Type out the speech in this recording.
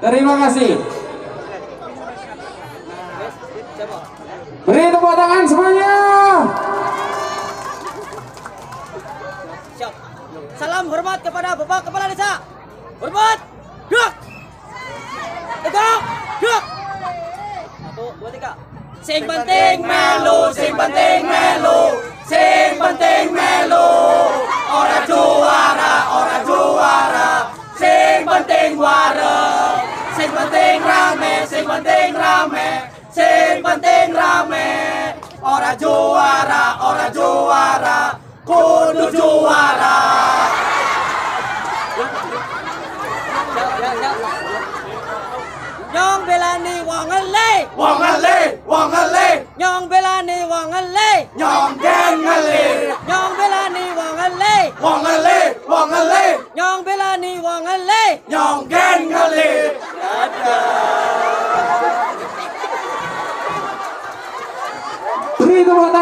Terima kasih. Beri tepuk tangan semuanya. Salam hormat kepada Bapak Kepala Desa. Hormat. Duduk. Tegak. Duduk. Satu, dua, tiga. Sing penting melu, sing penting penting rame. Ora juara, ora juara, kudu juara. Nyong belani wong ele, Wong ale, wong ale, nyong belani wong ele, nyong geng ale, nyong belani wong ele, wong ale, wong ale, nyong belani wong ele. nyong geng ale. Rodrigo Rodrigues.